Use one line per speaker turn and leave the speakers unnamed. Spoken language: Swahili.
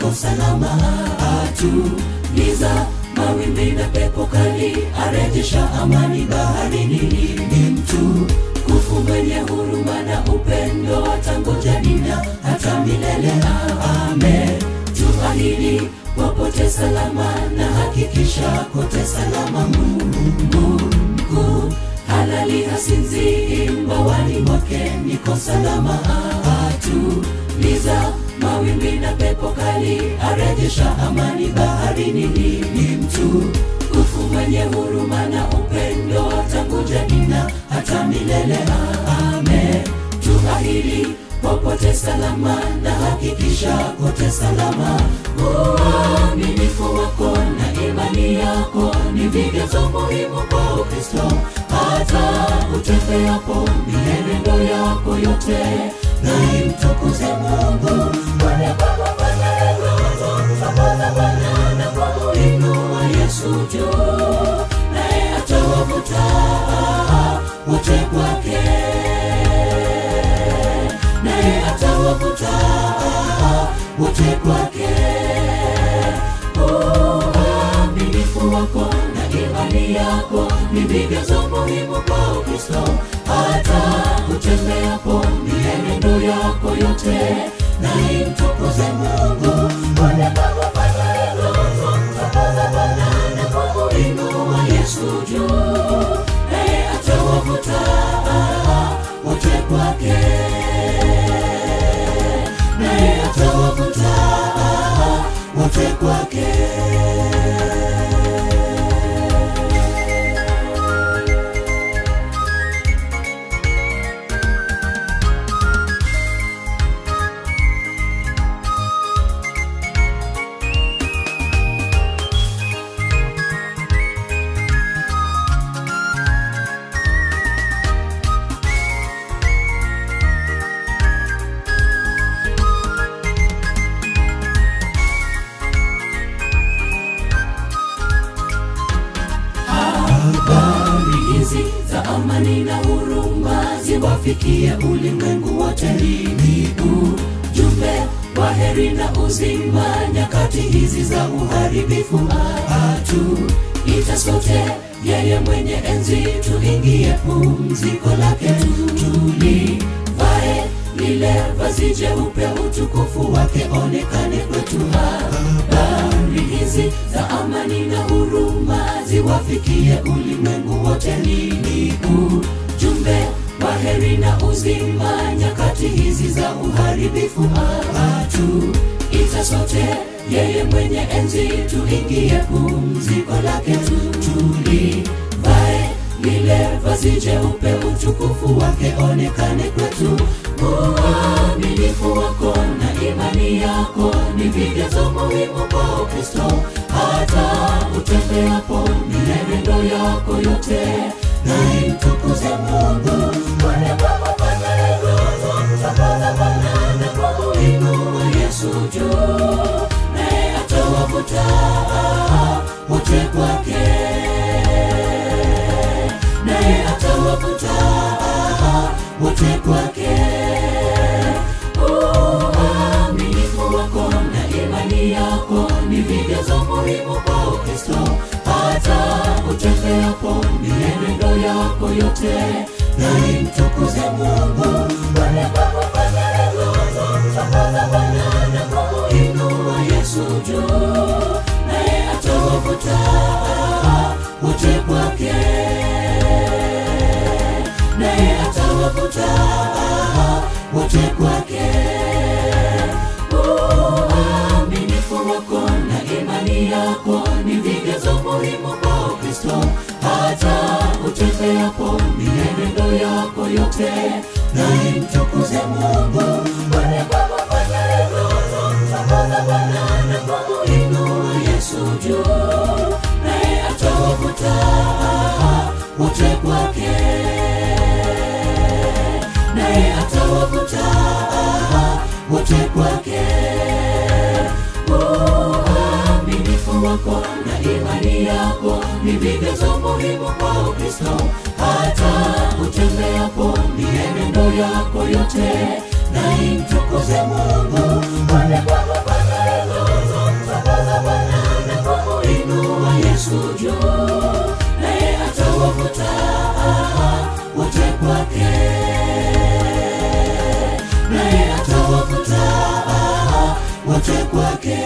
salama atuliza mawimbi na pepo kali arejesha amani baharini. Ni mtu kufu mwenye huruma na upendo atangoja nina hata milele. Ametuahidi wapote salama na hakikisha kote salama. Mungu halali hasinzii mbawani mwake niko salama. Atuliza mawimbi na pepo kali arejesha amani baharini. Ni, ni mtu kufu mwenye huruma na upendo. Tangu jadi na hata milele. Ame tuahidi popote salama na hakikisha kote salama. Uaminifu wako na imani yako ni vigezo muhimu kwa ukristo. Hata utembeapo mienendo yako yote. Na imtukuze mungu wote kwake. Uaminifu wako na imani yako ni vigezo muhimu kwa ukristo hata utembeapo mienendo yako yote na imtukuze mungu. Bwana Bwana na kumuinua Yesu juu naye wote kwake habari za amani na huruma ziwafikie ulimwengu wote. Ni ujumbe wa heri na uzima. Nyakati hizi za uharibifu atu ita sote. Yeye mwenye enzi tuingie pumziko lake. Tulivae lile vazi jeupe utukufu wake onekane kwetu. Habari hizi za amani na huruma ziwafikie ulimwengu wote ni ujumbe wa heri na uzima nyakati hizi za uharibifu atu ita sote yeye mwenye enzi tuingie pumziko lake tulivae lile vazi jeupe utukufu wake onekane kwetu. Uaminifu wako na imani yako ni vigezo muhimu kwa ukristo. Hata utembeapo mienendo yako yote na imtukuze mungu. Bwana Baba, Bwana Roho, Mkomboza Bwana na kumuinua Yesu juu. Naye atawavuta wote kwake. Naye atawavuta wote kwake imani yako ni vigezo muhimu kwa ukristo. Hata utembeapo mienendo yako yote na imtukuze mungu. Bwana kwa kufanya Roho, Mkomboza Bwana na kumuinua Yesu juu. Naye atawavuta wote kwake. Naye atawavuta wote kwake yako ni vigezo muhimu kwa Kristo, hata utembeapo mienendo yako yote na imtukuze mungu. Bwana Baba, Bwana Roho, Mkomboza Bwana na kumuinua Yesu juu. Naye atawavuta wote kwake. Naye atawavuta wote kwake yako na imani yako ni vigezo muhimu kwa Ukristo. Hata utembeapo ni enendo yako yote na imtukuze Mungu. Pande kwako Bwana Yesu, mtambaza Bwana na kumuinua Yesu juu, naye atawavuta wote kwake, naye atawavuta wote kwake.